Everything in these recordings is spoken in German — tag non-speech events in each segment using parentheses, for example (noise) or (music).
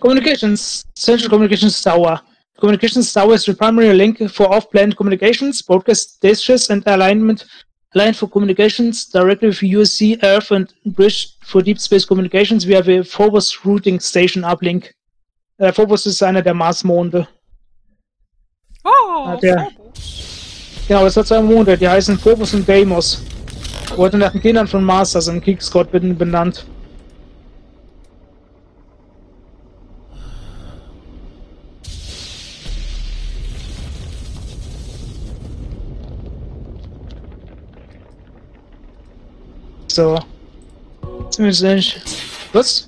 Communications, Central Communications Tower. Communications Tower is the primary link for off-planned communications, broadcast dishes, and alignment line for communications directly with USC, Earth, and bridge for deep space communications. We have a Phobos Routing Station Uplink. Äh, Phobos ist einer der Marsmonde. Oh, der-. Genau, das hat zwei Monde, die heißen Phobos und Deimos. Wurde nach den Kindern von Mars, also einem Kriegsgott, ben- benannt. So. Ziemlich nicht. Was?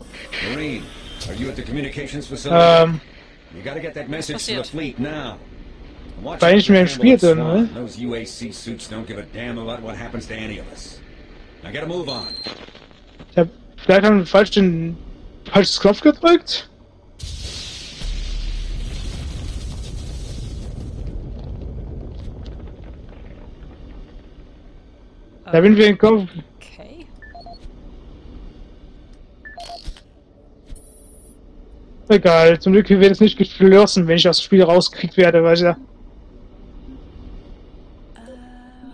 Marine, are you at the communications facility? Ähm, you gotta get that message to the passiert? fleet now. Watch War out nicht for mehr im the Spiel drin, Swan. ne? Those UAC suits don't give a damn about what happens to any of us. Now get a move on. ich hab, vielleicht haben wir falsch den falsches Knopf gedrückt. Da bin wir in Kopf. Egal, zum Glück wird es nicht geschlossen, wenn ich aus dem Spiel rausgekriegt werde, weil ja. Äh,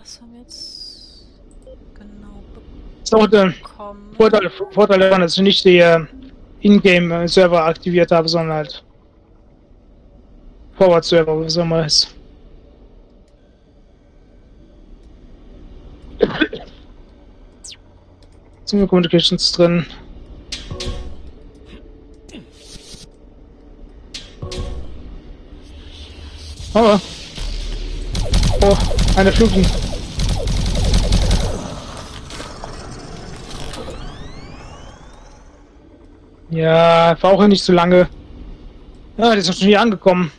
was haben wir jetzt genau ist auch der bekommen? Vorteil, Vorteil daran, dass ich nicht die äh, Ingame-Server aktiviert habe, sondern halt Forward-Server, was auch immer ist. Sind wir Communications drin? Aber. Oh, eine Fluten. Ja, brauche nicht so lange. Ja, die ist noch schon hier angekommen.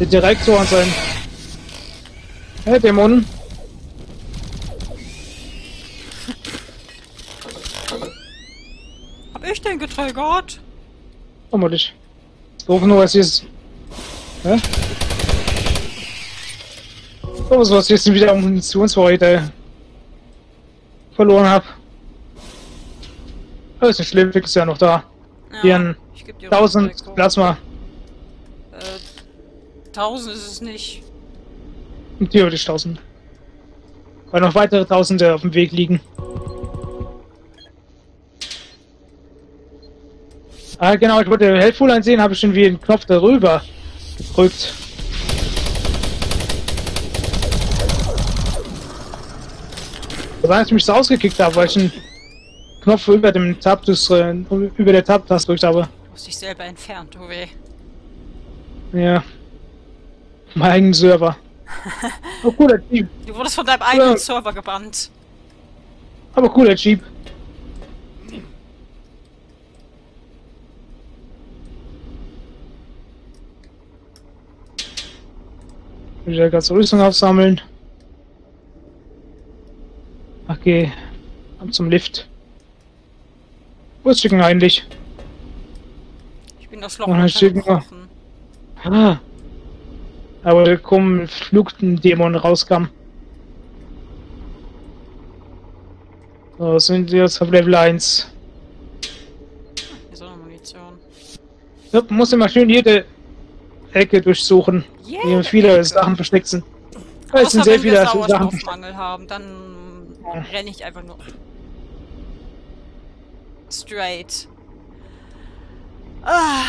Der Direktor und sein. Hey, Dämonen. Hab ich den getriggert? Vermutlich. Doof nur, hier ist. Hä? Oh, so was jetzt wieder Munitionsvorräte verloren habe. Oh, ist nicht schlimm, Fix ist ja noch da. Hier ein ich geb dir 1000 Rückendeckung. Plasma. Äh, 1000 ist es nicht. Theoretisch 1000. Weil noch weitere Tausende auf dem Weg liegen. Ah, genau, ich wollte Helpful einsehen, habe ich schon wie den Knopf darüber gedrückt. Wobei ich mich so ausgekickt habe, weil ich einen Knopf über dem Tab über der Tab-Taste gedrückt habe. Du hast dich selber entfernt, oh weh. Ja. Mein eigenen Server. (laughs) Oh, cooler Jeep. Du wurdest von deinem eigenen Ja. Server gebannt. Aber cooler Jeep. Wieder ganze Rüstung aufsammeln. Okay. Ab zum Lift. Wo ist Chicken eigentlich? Ich bin das Loch runtergebrochen. Ah. Aber da kommen Flugdämon rauskam. So, sind wir jetzt auf Level 1. Hier ist auch noch Munition. Ja, muss immer schön jede Ecke durchsuchen. Jede Hier viele. Sachen versteckt sind. Es sind sehr wenn wir viele Sachen versteckt. Haben, dann Ja. renne ich einfach nur straight. Ah,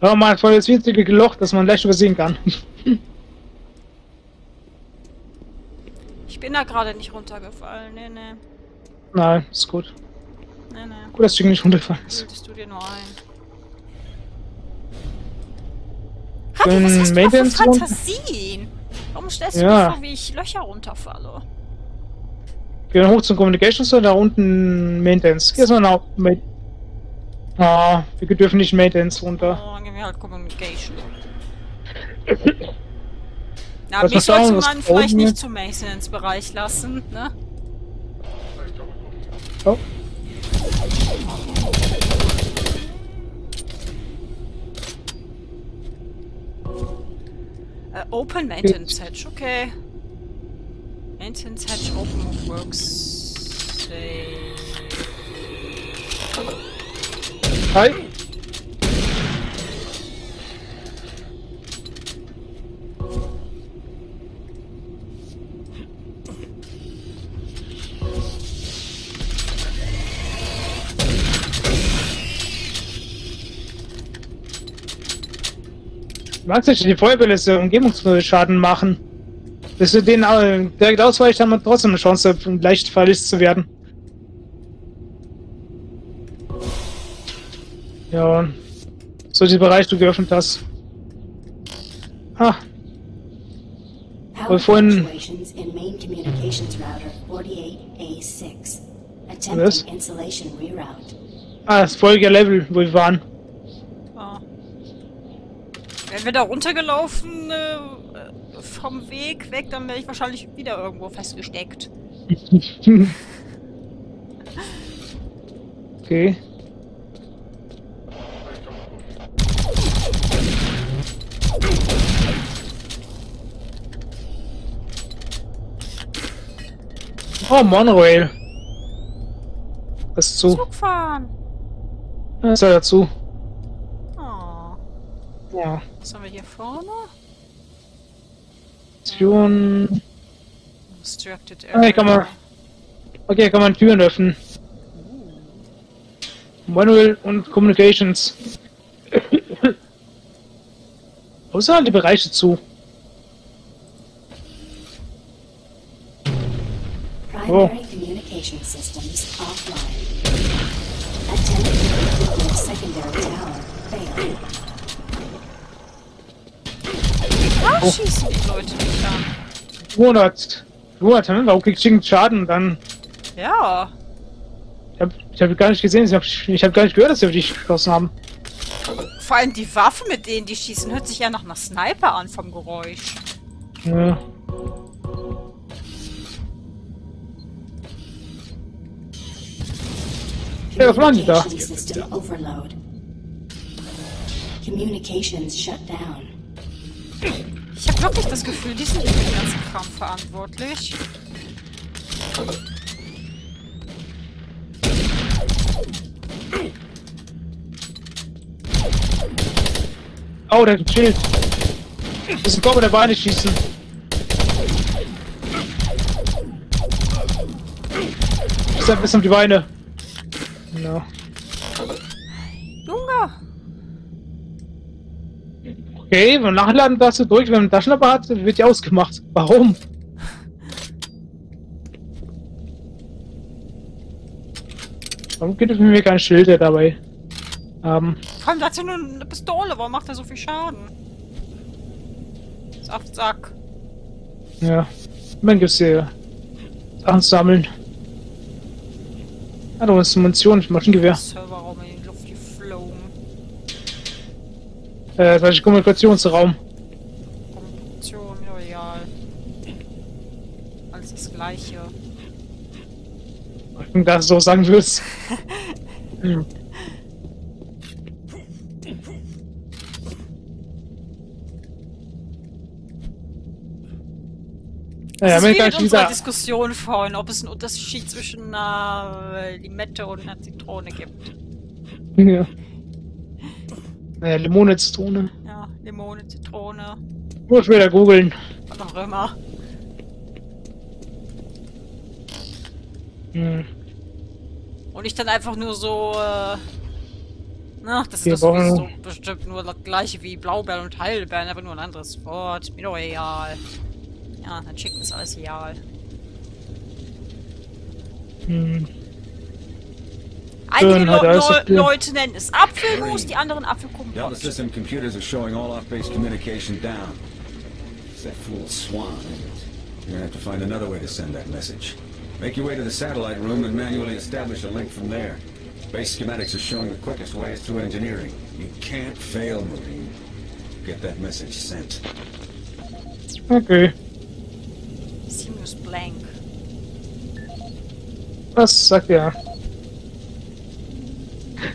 Ja, mal voll das winzige Loch, das man leicht übersehen kann. ich bin da gerade nicht runtergefallen. Nee, nee. Nein, ist gut. Nee, nee. Gut, dass Chicken nicht runtergefallen ist. Bildest du dir nur ein. Hadi, was hast du da für Maintenance runter- Fantasien? Warum stellst du Ja. mir vor, wie ich Löcher runterfalle? Gehen hoch zum Communications Center, da unten Maintenance. Hier ist noch ein Haupt- Ma Ah, wir dürfen nicht Maintenance runter. Oh, dann gehen wir halt Communication. Na, Was mich sollte man vielleicht wir? nicht zum Maintenance-Bereich lassen, ne? Oh. Äh, Open Maintenance hatch, okay. Maintenance Hatch Open Works. Save. Hi. Magst nicht die Feuerbälle Umgebungsschaden machen. Bis du den äh, direkt ausweicht, haben wir trotzdem eine Chance, leicht verletzt zu werden. Ja. So die Bereich, du geöffnet hast. Ah, Power vorhin- fluctuations in main communications router 48A6. Was? Ah, das folgende Level, wo wir waren. Wären wir da runtergelaufen äh, vom Weg weg, dann wäre ich wahrscheinlich wieder irgendwo festgesteckt. (laughs) Okay. Oh, Monorail. Das ist zu. Zug fahren! Das ist ja dazu. Oh. Ja. Was haben wir hier vorne? Türen. Restricted Ah, hier kann man. Okay, kann man Türen öffnen. Manual und Communications. Wo sind alle Bereiche zu? Primary Oh. communication systems offline. Attempting to the secondary tower failed. Ah, Oh. schießen die Leute nicht an. 200. 200, ne? Warum kriegt Ching Schaden dann? Ja. Ich hab, ich hab gar nicht gesehen, ich hab, ich hab gar nicht gehört, dass sie auf dich geschossen haben. Vor allem die Waffe, mit denen die schießen, hört sich ja nach einer Sniper an vom Geräusch. Ja. Ja, was machen die da? Communications shut down. Ich habe wirklich das Gefühl, die sind für den ganzen Kram verantwortlich. Oh, der hat ein Schild. Das ist ein Kopf der Beine schießen. Ist ein bisschen um die Beine. Ja. Okay, beim Nachladen darfst du durch, wenn man hat, wird die ausgemacht. Warum? Warum gibt es mir kein Schild dabei? Ähm, Vor allem, da hat ja nur eine Pistole. Warum macht er so viel Schaden? Saft, Sack. ja. Dann gibt's hier Sachen sammeln. Ah, da ist Munition, Maschinengewehr. Serverraum in Äh, das heißt Kommunikationsraum. Kommunikation, loyal. Alles das gleiche. Wenn du das so sagen willst. Hm. (laughs) Naja, das ist wie mit ich unserer. Diskussion vorhin, ob es einen Unterschied zwischen einer Limette und einer Zitrone gibt. Ja. Naja, Limone, Zitrone. Ja, Limone, Zitrone, Muss wieder googeln. was auch immer. Hm. Und nicht dann einfach nur so, äh, na, das ist brauchen- bestimmt nur das gleiche wie Blaubeeren und Heidelbeeren, aber nur ein anderes Wort. Mir doch egal. Ja, dann schickt ist alles egal. Hm. Einige Leute nennen es Apfelmus, die anderen the system computers are showing all off-base communication down. It's that fool Swan, You're gonna have to find another way to send that message. Make your way to the satellite room and manually establish a link from there. Base schematics are showing the quickest way is through engineering. You can't fail, Marine. Get that message sent. Okay. Seamless blank. Das sagt ja.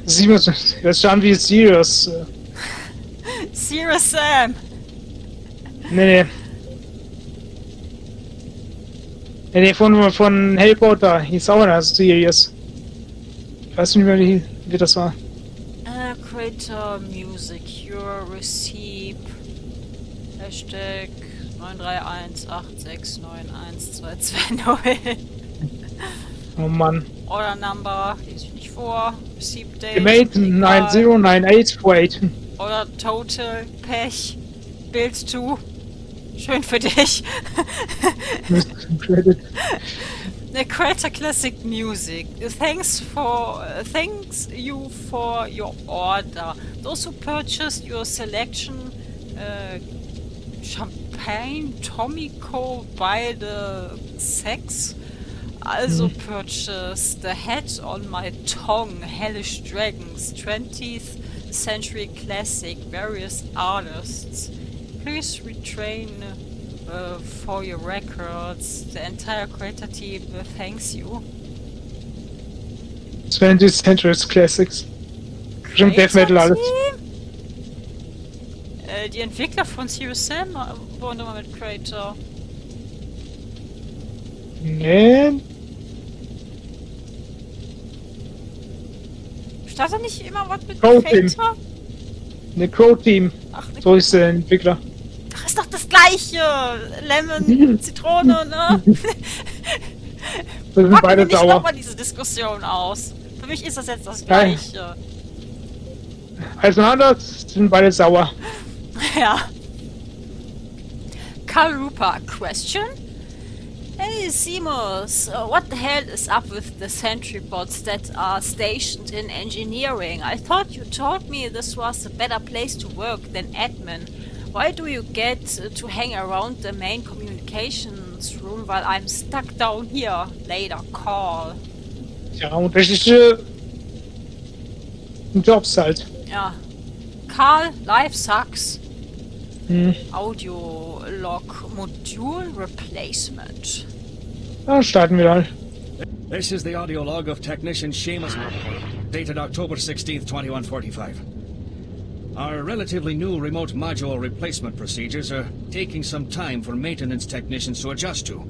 27. Das schauen wie Sirius. Äh. Sirius Sam! Nee, nee. Nee, nee, von, von Hellboat da. Hieß auch einer Sirius. Ich weiß nicht mehr, wie, wie das war. Uh, Creator Music your receipt. Hashtag 93186912220. Oh Mann. Order Number, die ich nicht Date. Gemate egal. 909848. Oder Total Pech. Bild zu. Schön für dich. Credit. (laughs) The Creator Classic Music. Thanks for uh, thanks you for your order. Those who purchased your selection uh, Champagne Tomico by the Sex also purchased the Head on My Tongue Hellish Dragons 20th Century Classic various artists. Please retrain uh, for your records. The entire creator team thanks you. 20th Century Classics. Bestimmt Death Metal alles. Äh, die Entwickler von Serious Sam wurden immer mit Creator. Nee. Stand da nicht immer was mit Crow Team. Creator? Ne Crow Team. Ach, ne, So ist der Entwickler. das ist doch das gleiche! Lemon, (laughs) Zitrone, ne? Das sind beide nicht sauer. nochmal diese Diskussion aus. Für mich ist das jetzt das Nein. gleiche. Also anders sind beide sauer. (laughs) Ja. Karupa question? Hey Simos, uh, what the hell is up with the sentry bots that are stationed in engineering? I thought you told me this was a better place to work than admin. Why do you get uh, to hang around the main communications room while I'm stuck down here? Later, call. Ja, unterschiedliche Jobs halt. Ja. Karl, life sucks. Hm. Audio log module replacement. Dann starten wir halt. This is the audio log of technician Seamus, dated October 16th, 2145. Our relatively new remote module replacement procedures are taking some time for maintenance technicians to adjust to.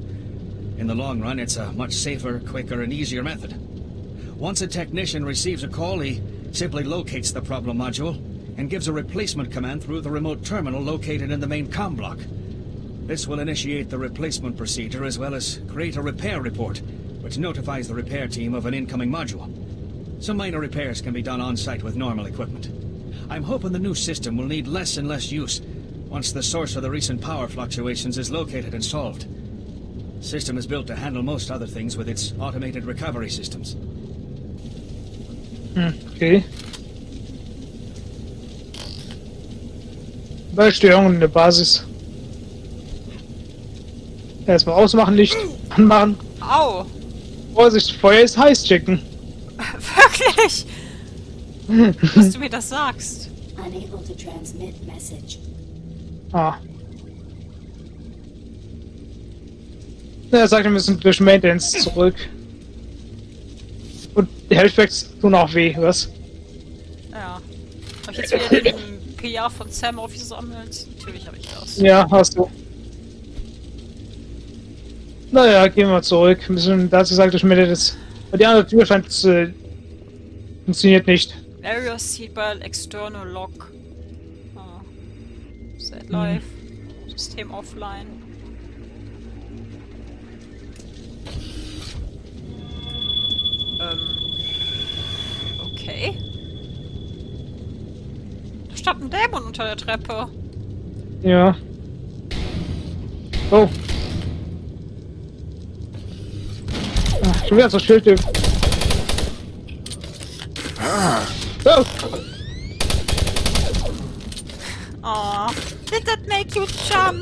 In the long run, it's a much safer, quicker, and easier method. Once a technician receives a call, he simply locates the problem module and gives a replacement command through the remote terminal located in the main com block. This will initiate the replacement procedure as well as create a repair report, which notifies the repair team of an incoming module. Some minor repairs can be done on site with normal equipment. I'm hoping the new system will need less and less use once the source of the recent power fluctuations is located and solved. The system is built to handle most other things with its automated recovery systems. Okay. Bei Störungen in der Basis. Erstmal ausmachen, Licht anmachen. Au! Vorsicht, Feuer ist heiß checken. Wirklich? (laughs) Dass du mir das sagst. Unable to transmit message. Ah. Na, er sagt, wir müssen durch Maintenance zurück. Und die Healthpacks tun auch weh, was? Ja. Hab ich jetzt wieder den PR von Sam aufgesammelt? Natürlich habe ich das. Ja, hast du. Naja, gehen wir zurück. Wir müssen dazu gesagt, durch Maintenance. Aber die andere Tür scheint zu. funktioniert nicht. Area Seatbelt External Lock. Ah. Set live. System offline. Ähm. Okay. Da stand ein Dämon unter der Treppe. Ja. Oh. Schon wieder so Schildtyp. Oh. Oh. Did that make you jump?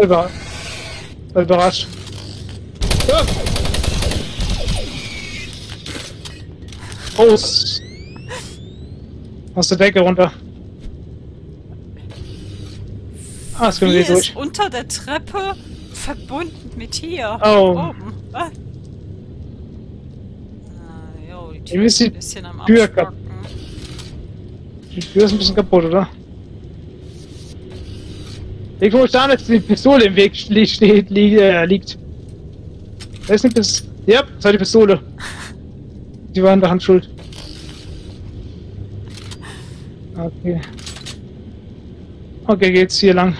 Über- überrascht. Oh. Groß. Aus der Decke runter. Ah, es wieder durch. unter der Treppe verbunden mit hier? Oh. Oben. Ah, jo, die Tür ist ein bisschen am Tür. Die Tür ist ein bisschen kaputt, oder? Irgendwo ist da jetzt die Pistole im Weg steht, li äh, liegt. Da ist eine Pistole. Ja, das war die Pistole. Die war in der Hand schuld. Okay. Okay, geht's hier lang.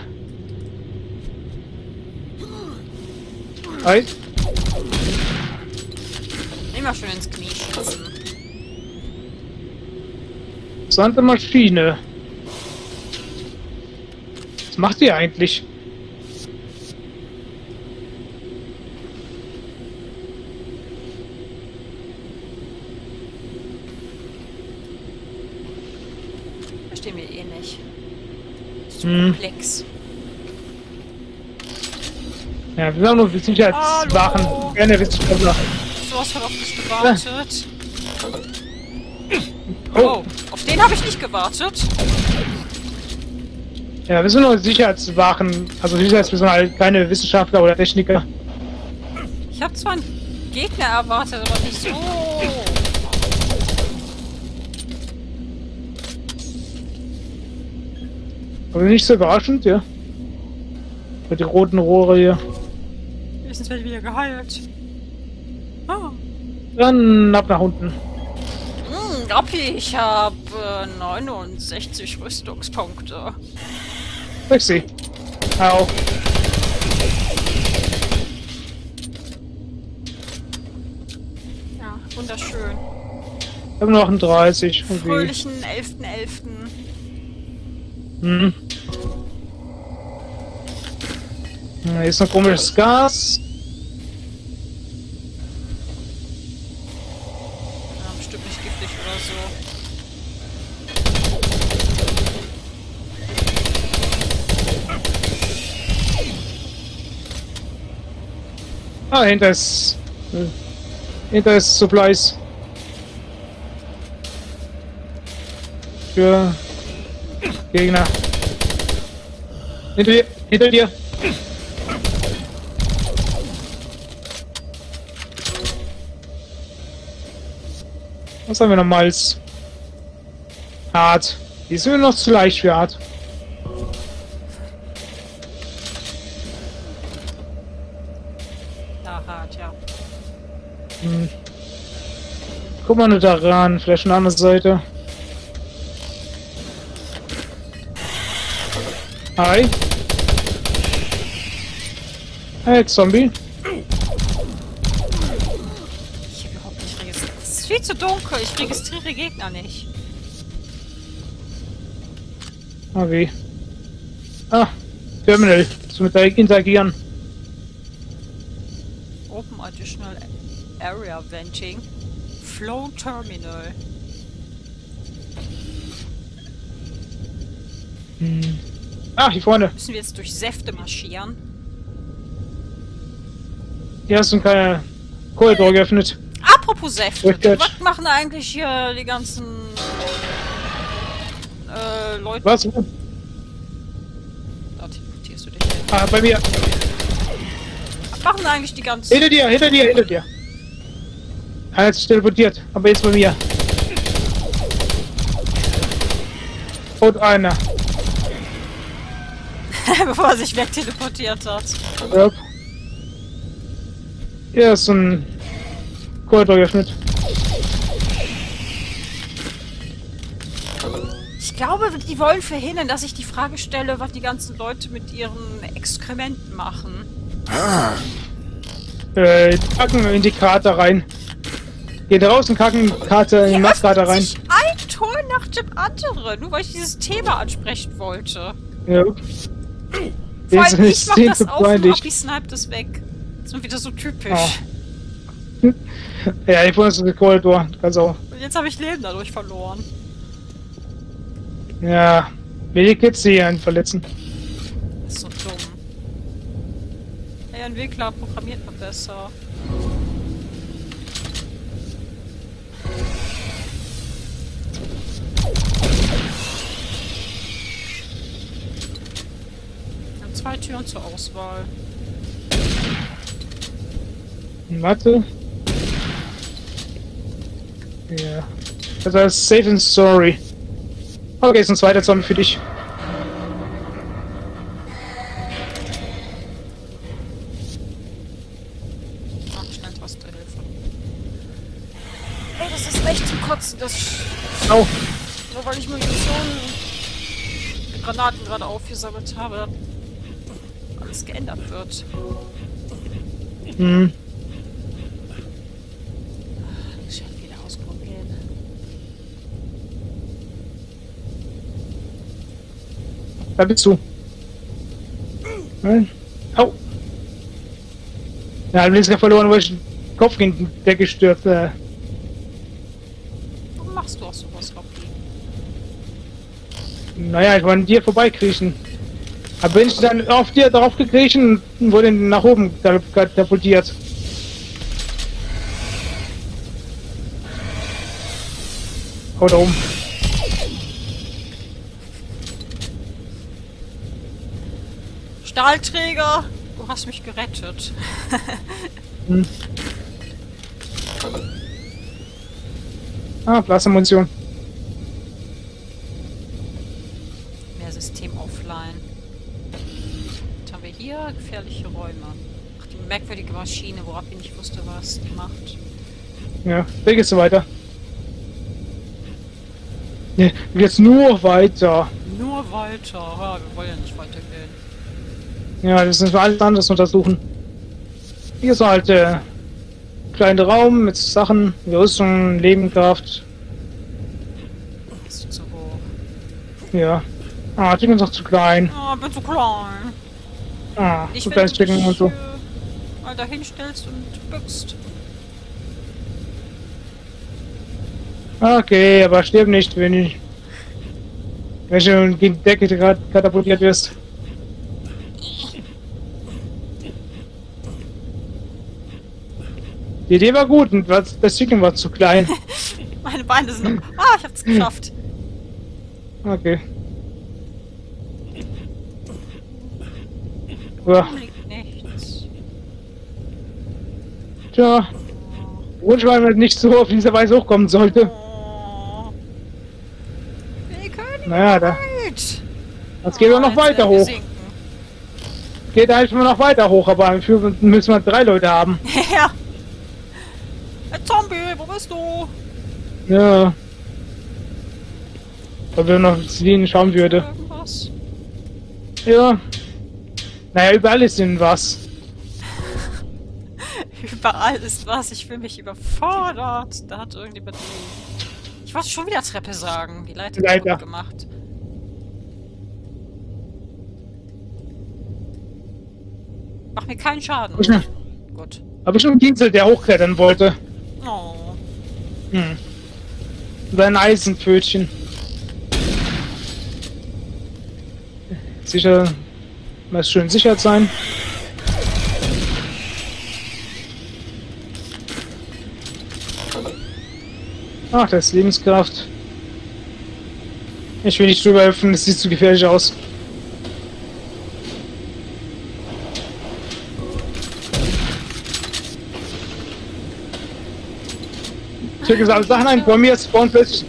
Hi. Immer schön ins Knie schießen. Interessante Maschine. Was macht die eigentlich? Verstehen wir eh nicht. Zu Hm. komplex. Ja, wir haben nur Sicherheitswachen. Gerne Wissenschaftler. So hast du auf mich gewartet. Oh, Oh, auf den habe ich nicht gewartet. ja, wir sind nur Sicherheitswachen. Also Sicherheitspersonal, keine Wissenschaftler oder Techniker. Ich habe zwar einen Gegner erwartet, aber nicht so. Aber nicht so überraschend, ja. Mit den roten Rohre hier. Wenigstens werde ich wieder geheilt. Ah. Dann ab nach unten. Hm, Rappi, ich habe äh, 69 Rüstungspunkte. Sexy. Au. Ja, wunderschön. Ich habe noch einen 30. Okay. Fröhlichen 11.11. Hm. Hm, Hier ist noch komisches Gas. Ja, bestimmt nicht giftig oder so. Ah, hinter ist. Hinter ist Supplies. Für Gegner. Hinter dir! Hinter dir! Was haben wir noch Malz? Hart. Die sind noch zu leicht für hart. Hm. Guck mal nur da ran, vielleicht eine andere Seite. Hi. Hey, Zombie. Ich habe überhaupt nicht registriert. Es ist viel zu dunkel. Ich registriere Gegner nicht. Ah, wie. Ah, Terminal. Zum Interagieren. Open Additional Area Venting. Flow Terminal. Hm. Ah, hier vorne. Müssen wir jetzt durch Säfte marschieren? Hier hast du keine Korridor geöffnet. Apropos Säfte. Was machen eigentlich hier die ganzen äh, Leute? Was? Da teleportierst du dich. Ah, bei mir. Was machen eigentlich die ganzen... Hinter dir, hinter dir, hinter dir. Er hat sich teleportiert, aber jetzt bei mir. Und einer. (laughs) bevor er sich wegteleportiert hat. Ja. Hier ist ein Korridor geöffnet. Ich glaube, die wollen verhindern, dass ich die Frage stelle, was die ganzen Leute mit ihren Exkrementen machen. Äh, kacken in die Karte rein. Geht raus und kacken Karte in die öffnet rein. ein Tor nach dem anderen, nur weil ich dieses Thema ansprechen wollte. Ja. Vor Jetzt allem, ich mach das auf und. Happy sniped das weg. Das ist wieder so typisch. Oh. (laughs) Ja, ich wusste den Korridor. Ganz auch. Und jetzt habe ich Leben dadurch verloren. Ja. Medikits hier einen verletzen. Das ist so dumm. Der Entwickler programmiert mal besser. Wir haben zwei Türen zur Auswahl. Warte. Ja. Also das ist safe and sorry. Okay, ist ein zweiter Zombie für dich. Aufgesammelt habe, alles geändert wird. Hm. Ich werde wieder ausprobieren. Da bist du. Nein. Au. Ja, du bist ja verloren, weil ich den Kopf gegen die Decke stürzt. Äh, Warum machst du auch sowas, Robby? naja, ich wollte an dir vorbeikriechen. Aber bin ich dann auf dir drauf gekriechen und wurde nach oben katapultiert. Haut da oben. Stahlträger! Du hast mich gerettet. (laughs) Ah, Plasmamunition. Mehr System offline. Hier? Gefährliche Räume. Ach, die merkwürdige Maschine, wo Robby nicht wusste, was die macht. Ja, Weg ist so weiter. Nee, jetzt nur weiter. Nur weiter. Ja, wir wollen ja nicht weitergehen. Ja, das müssen wir alles anderes untersuchen. Hier ist halt der kleine Raum mit Sachen, Rüstung, Lebenkraft. Ist zu hoch. Ja. Ah, Chicken ist noch zu klein. Ah, bin zu klein. Ah, kleines dass du Chicken dich und so. mal dahin stellst und bückst. Okay, aber stirb nicht, wenn ich. Wenn du gegen die Decke kat- katapultiert wirst. Die Idee war gut und das Chicken war zu klein. (laughs) Meine Beine sind. Ah, ich hab's geschafft. Okay. Ja, nichts? tja. Wunsch war halt nicht so auf diese Weise hochkommen sollte. Oh. Naja, da das geht auch noch weiter hoch. Geht eigentlich immer noch weiter hoch, aber dafür müssen wir drei Leute haben. (laughs) ja. Hey, Zombie, wo bist du? Ja. Ob wir noch sehen schauen würde. Irgendwas? Ja. Naja, überall ist denn was. (laughs) Überall ist was. Ich fühle mich überfordert. Da hat irgendjemand. die- Ich wollte schon wieder Treppe sagen. Die Leiter Leiter. kaputt gemacht. Mach mir keinen Schaden. Ich, Gut. hab ich schon einen Ginsel, der hochklettern wollte. Oh. Hm. Oder ein Eisenpfötchen. Sicher. Muss schön sicher sein. Ach, das ist Lebenskraft. Ich will nicht drüber helfen, das sieht zu gefährlich aus. Ich hätte gesagt, Sachen ein, bei mir spawnen plötzlich.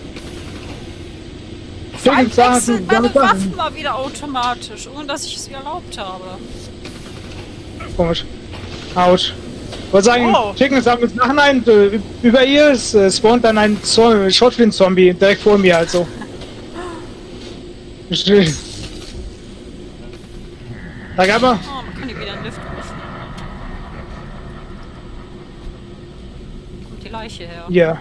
Vor allem wechseln meine damit. Waffen mal wieder automatisch, ohne dass ich es erlaubt habe. Komisch. Autsch. Ich wollte sagen, Oh. Chicken sammelt Sachen ein, äh, über ihr ist, äh, spawnt dann ein Zo- Shotflint-Zombie direkt vor mir, also. Ich- Da gab er. Oh, man kann die wieder in den Lift rufen. Kommt die Leiche her. Ja.